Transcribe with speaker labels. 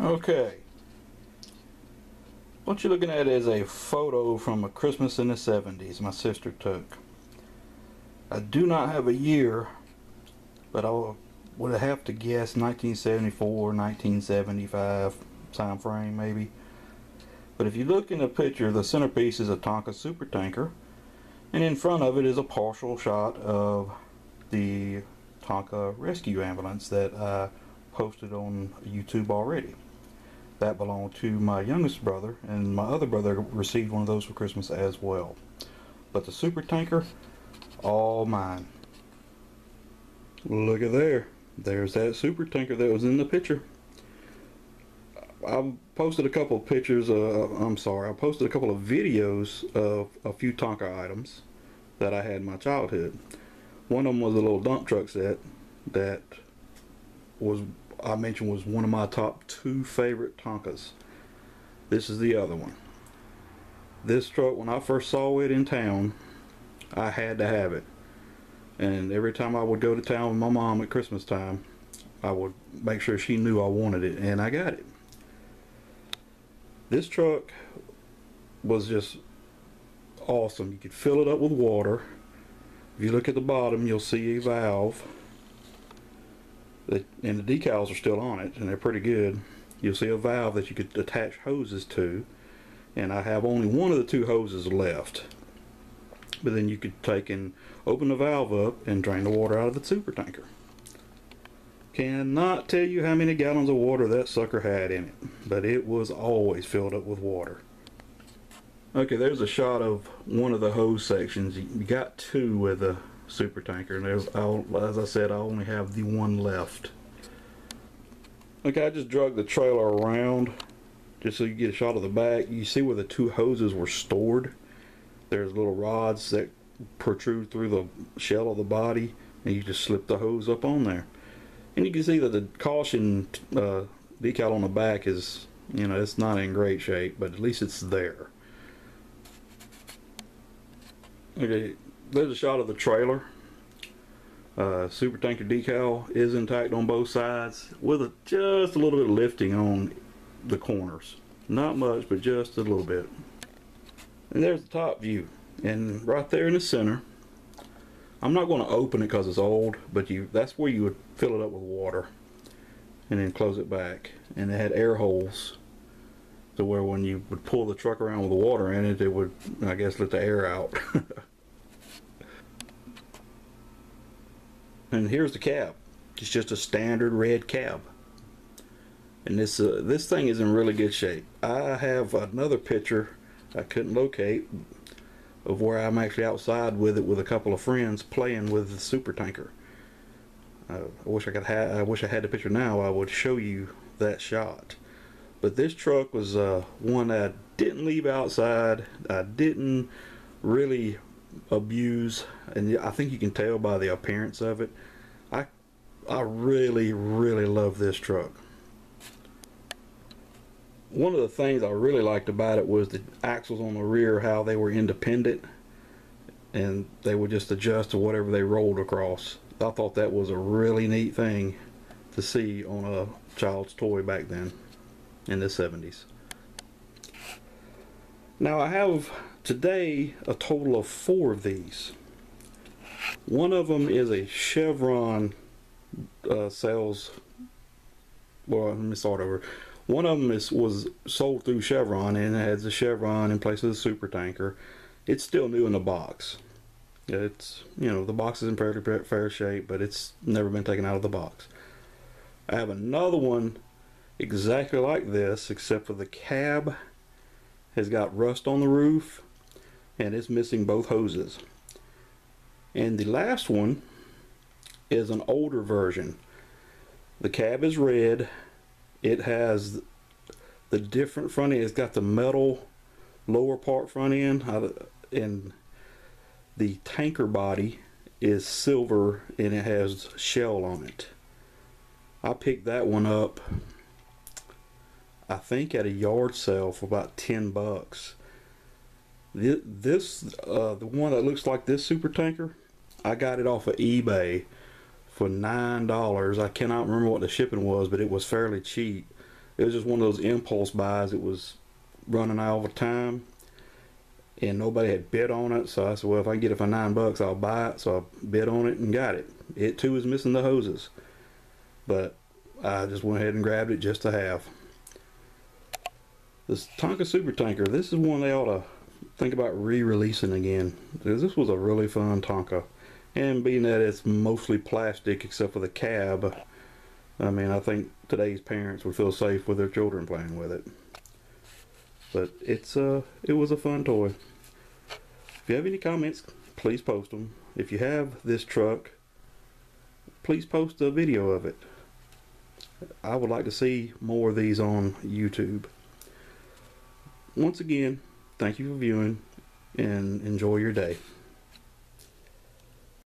Speaker 1: Okay. What you're looking at is a photo from a Christmas in the 70s my sister took. I do not have a year, but I would have to guess 1974, 1975 time frame maybe. But if you look in the picture, the centerpiece is a Tonka super tanker, and in front of it is a partial shot of the Tonka rescue ambulance that I posted on YouTube already. That belonged to my youngest brother, and my other brother received one of those for Christmas as well. But the super tanker, all mine. Look at there. There's that super tanker that was in the picture. I posted a couple of pictures, uh, I'm sorry, I posted a couple of videos of a few Tonka items that I had in my childhood. One of them was a little dump truck set that was I mentioned was one of my top two favorite Tonkas. This is the other one. This truck, when I first saw it in town, I had to have it. And every time I would go to town with my mom at Christmas time, I would make sure she knew I wanted it, and I got it. This truck was just awesome. You could fill it up with water. If you look at the bottom, you'll see a valve and the decals are still on it and they're pretty good. You'll see a valve that you could attach hoses to and I have only one of the two hoses left. But then you could take and open the valve up and drain the water out of the super tanker. Cannot tell you how many gallons of water that sucker had in it but it was always filled up with water. Okay there's a shot of one of the hose sections. You got two with the super tanker. And there's as I said I only have the one left. Okay I just drug the trailer around just so you get a shot of the back. You see where the two hoses were stored? There's little rods that protrude through the shell of the body and you just slip the hose up on there. And you can see that the caution uh, decal on the back is you know it's not in great shape but at least it's there. Okay there's a shot of the trailer. Uh, super tanker decal is intact on both sides with a, just a little bit of lifting on the corners. Not much, but just a little bit. And there's the top view. And right there in the center, I'm not going to open it because it's old, but you that's where you would fill it up with water and then close it back. And it had air holes to where when you would pull the truck around with the water in it, it would, I guess, let the air out. and here's the cab. It's just a standard red cab. And this uh, this thing is in really good shape. I have another picture I couldn't locate of where I'm actually outside with it with a couple of friends playing with the super tanker. Uh, I wish I could I wish I had the picture now. I would show you that shot. But this truck was uh, one I didn't leave outside. I didn't really abuse and I think you can tell by the appearance of it. I I really really love this truck. One of the things I really liked about it was the axles on the rear how they were independent and they would just adjust to whatever they rolled across. I thought that was a really neat thing to see on a child's toy back then in the 70s now I have today a total of four of these. One of them is a Chevron uh, sales. Well, let me start over. One of them is was sold through Chevron and it has a Chevron in place of the super tanker. It's still new in the box. It's you know the box is in fairly fair shape, but it's never been taken out of the box. I have another one exactly like this, except for the cab has got rust on the roof and it's missing both hoses. And the last one is an older version. The cab is red. It has the different front end. It's got the metal lower part front end and the tanker body is silver and it has shell on it. I picked that one up I think at a yard sale for about 10 bucks. This, uh, the one that looks like this super tanker, I got it off of eBay for nine dollars. I cannot remember what the shipping was, but it was fairly cheap. It was just one of those impulse buys. It was running out of time, and nobody had bid on it. So I said, "Well, if I can get it for nine bucks, I'll buy it." So I bid on it and got it. It too is missing the hoses, but I just went ahead and grabbed it just to have. This Tonka Super Tanker. This is one they ought to think about re-releasing again. This was a really fun Tonka, and being that it's mostly plastic except for the cab. I mean, I think today's parents would feel safe with their children playing with it. But it's uh, it was a fun toy. If you have any comments, please post them. If you have this truck, please post a video of it. I would like to see more of these on YouTube. Once again, thank you for viewing and enjoy your day.